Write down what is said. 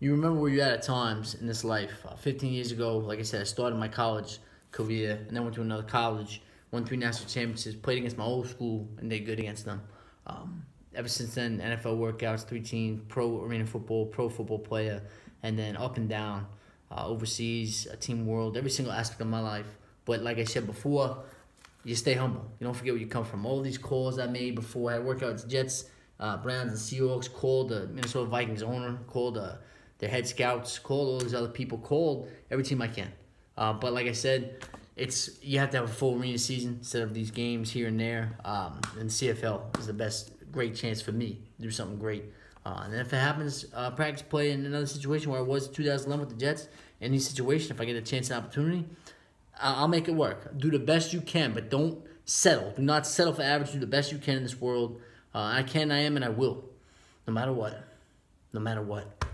you remember where you're at at times in this life. Uh, 15 years ago, like I said, I started my college career and then went to another college, won three national championships, played against my old school, and did good against them. Um, ever since then, NFL workouts, three teams, pro arena football, pro football player, and then up and down, uh, overseas, team world, every single aspect of my life. But like I said before, you stay humble. You don't forget where you come from. All these calls I made before, I workouts, Jets, uh, Browns, and Seahawks, called the Minnesota Vikings owner, called uh, their head scouts, call all these other people, called every team I can. Uh, but like I said, it's you have to have a full arena season instead of these games here and there. Um, and CFL is the best, great chance for me to do something great. Uh, and if it happens, uh, practice play in another situation where I was in 2011 with the Jets, any situation, if I get a chance and opportunity, I'll make it work. Do the best you can, but don't settle. Do not settle for average. Do the best you can in this world. Uh, I can, I am, and I will, no matter what. No matter what.